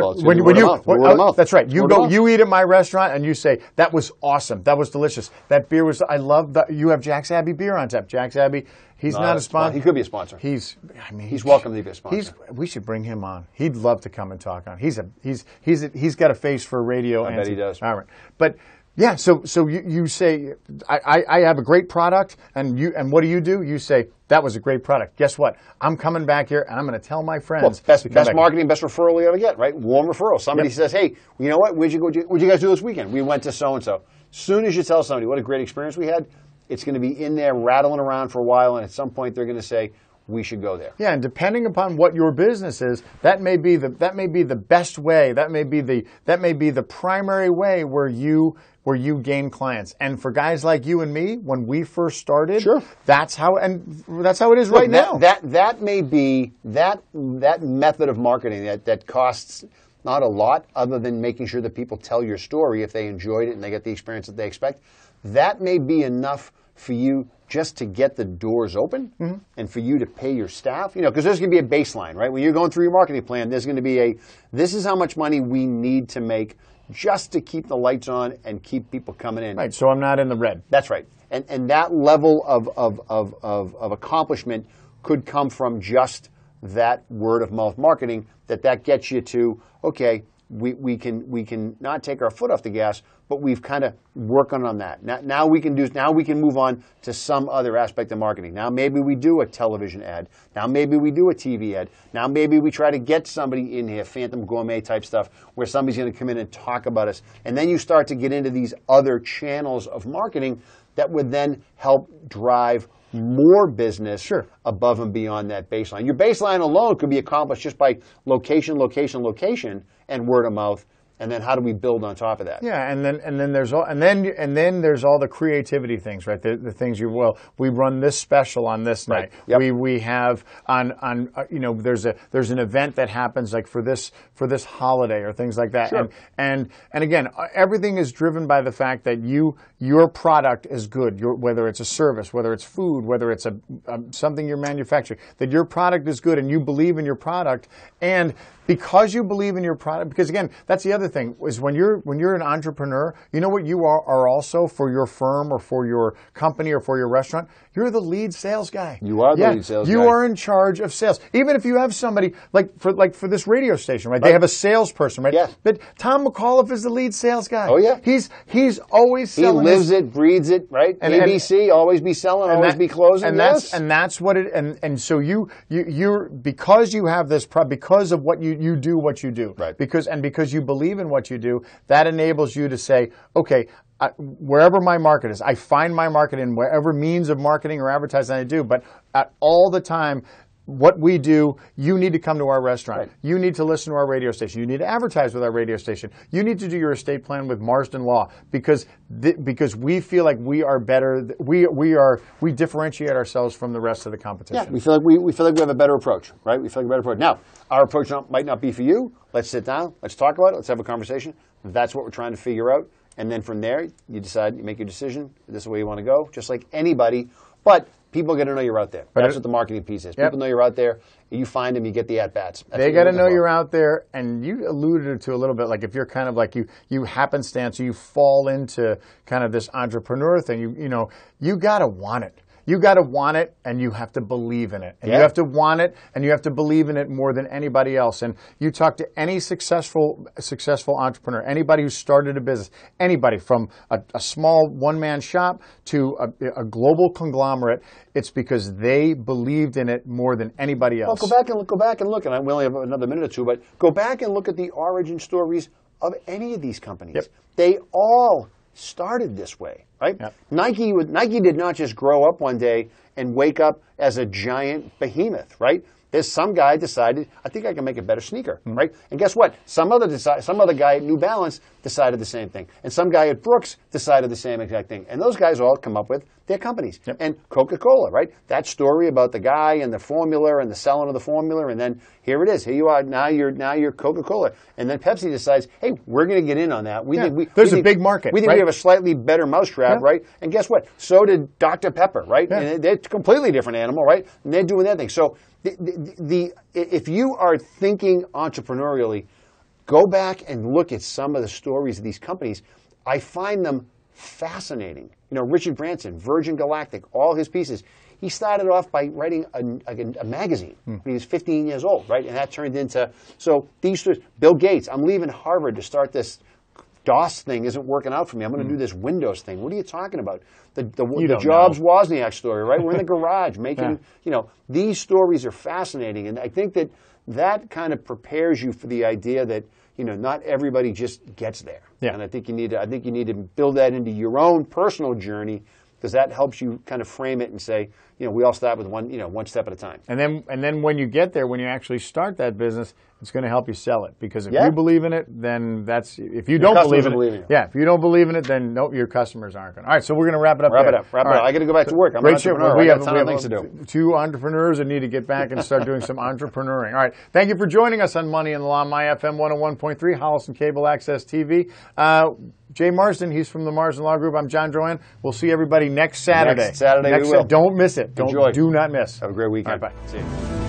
Well, it's gonna be word of you, mouth. what- Word of uh, mouth. that's right. You Word go, you eat at my restaurant, and you say that was awesome. That was delicious. That beer was. I love that. You have Jack's Abbey beer on tap. Jack's Abbey. He's No, not a sponsor. he could be a sponsor. He's. I mean, He's welcome to be a sponsor. We should bring him on. He'd love to come and talk on. He's a. He's. He's. A, he's got a face for radio. I bet he does. All right, but. Yeah, so so you, you say I, I, have a great product, and you and what do you do? You say that was a great product. Guess what? I'm coming back here, and I'm going to tell my friends. Well, best best marketing, best referral we ever get, right? Warm referral. Somebody Yep. says, "Hey, you know what? Where'd you go? What'd you guys do this weekend? We went to so and so." Soon as you tell somebody what a great experience we had, it's going to be in there rattling around for a while, and at some point they're going to say, "We should go there." Yeah, and depending upon what your business is, that may be the that may be the best way. That may be the that may be the primary way where you where you gain clients. And for guys like you and me, when we first started, Sure. that's how and that's how it is Look, right that, now. That that may be that that method of marketing that, that costs not a lot other than making sure that people tell your story if they enjoyed it and they get the experience that they expect. That may be enough for you just to get the doors open Mm-hmm. and for you to pay your staff. You know, because there's going to be a baseline, right? When you're going through your marketing plan, there's going to be a this is how much money we need to make just to keep the lights on and keep people coming in. right, so I'm not in the red. That's right. And, and that level of, of, of, of, of accomplishment could come from just that word of mouth marketing that that gets you to, okay, we, we, can, we can not take our foot off the gas, but we've kind of working on that. Now, now we can do, now we can move on to some other aspect of marketing. Now maybe we do a television ad. Now maybe we do a TV ad. Now maybe we try to get somebody in here, phantom gourmet type stuff, where somebody's going to come in and talk about us. And then you start to get into these other channels of marketing that would then help drive more business Sure. above and beyond that baseline. Your baseline alone could be accomplished just by location, location, location, and word of mouth. And then how do we build on top of that? Yeah, and then and then there's all and then and then there's all the creativity things, right? The, the things you well, we run this special on this Right. night. Yep. We we have on on uh, you know there's a there's an event that happens like for this for this holiday or things like that. Sure. And and and again, uh, everything is driven by the fact that you your product is good. Your, whether it's a service, whether it's food, whether it's a, a something you're manufacturing, that your product is good and you believe in your product and because you believe in your product because again that's the other thing is when you're when you're an entrepreneur you know what you are, are also for your firm or for your company or for your restaurant you're the lead sales guy You are the Yeah, lead sales guy. you guy. are in charge of sales even if you have somebody like for like for this radio station right, they have a salesperson right Yeah. but tom mcauliffe is the lead sales guy Oh, yeah. he's he's always selling. He lives his- it, breathes it, right? And- and- ABC, always be selling, always that- be closing. and yes. that's and that's what it and and so you you you're because you have this pro, because of what you you do what you do Right. because and because you believe in what you do that enables you to say okay I, wherever my market is I find my market in wherever means of marketing or advertising I do but at all the time what we do, you need to come to our restaurant. Right. You need to listen to our radio station. You need to advertise with our radio station. You need to do your estate plan with Marsden Law because th- because we feel like we are better. th- We we are we differentiate ourselves from the rest of the competition. Yeah, we feel like we, we feel like we have a better approach, right? We feel like a better approach. Now, our approach not, might not be for you. Let's sit down. Let's talk about it. Let's have a conversation. That's what we're trying to figure out. And then from there, you decide, you make your decision. This is the way you want to go, just like anybody. But people got to know you're out there. That's it- what the marketing piece is. Yep. People know you're out there. You find them, you get the at bats. They got to know you're out there, and you alluded to a little bit. Like if you're kind of like you, you happenstance, you fall into kind of this entrepreneur thing. You, you know, you got to want it. You got to want it, and you have to believe in it. And you have to want it, and you have to believe in it more than anybody else. And you talk to any successful, successful entrepreneur, anybody who started a business, anybody from a, a small one-man shop to a, a global conglomerate. It's because they believed in it more than anybody Well, else. go back and look, go back and look, and I we only have another minute or two, but go back and look at the origin stories of any of these companies. Yep. They all started this way, right? Yep. Nike would- Nike did not just grow up one day and wake up as a giant behemoth, right? There's some guy decided, I think I can make a better sneaker, Hmm. right? And guess what? Some other deci- some other guy at New Balance decided the same thing, and some guy at Brooks decided the same exact thing. And those guys all come up with their companies. Yep. And Coca-Cola, right? That story about the guy and the formula and the selling of the formula, and then here it is. Here you are. Now you're now you're Coca-Cola, and then Pepsi decides, hey, we're going to get in on that. We Yeah. think we, There's we a think- big market, We think right? we have a slightly better mousetrap, Yeah. right? And guess what? So did Dr Pepper, right? Yeah. And they're a completely different animal, right? And they're doing their thing. So the, the, the if you are thinking entrepreneurially, go back and look at some of the stories of these companies. I find them fascinating. You know, Richard Branson, Virgin Galactic, all his pieces. He started off by writing a, a, a magazine hmm. when he was 15 years old, right? And that turned into so these stories. Bill Gates, I'm leaving Harvard to start this DOS thing isn't working out for me. I'm going to do hmm. this Windows thing. What are you talking about? The, the, the Jobs know. Wozniak story, right? We're in the garage making, Yeah. you know, these stories are fascinating. And I think that that kind of prepares you for the idea that, you know, not everybody just gets there. Yeah. And I think you need to, I think you need to build that into your own personal journey because that helps you kind of frame it and say, you know, we all start with one, you know, one step at a time. And then, and then when you get there, when you actually start that business, it's going to help you sell it. Because if Yeah. you believe in it, then that's if you don't believe in it, in yeah. If you don't believe in it, then nope, your customers aren't going. to. All right, so we're going to wrap it up. Wrap there. it up, wrap All it up. I got to go back to work. I'm Great show. We have, we have things to do. two entrepreneurs that need to get back and start doing some entrepreneuring. All right. Thank you for joining us on Money and the Law, My FM 101.3, Holliston Cable Access TV. Uh, Jay Marsden, he's from the Marsden Law Group. I'm John Drohan. We'll see everybody next Saturday. Next Saturday we Next will. Don't miss it. Don't, Enjoy. Do not miss. Have a great weekend. Right, bye. See you.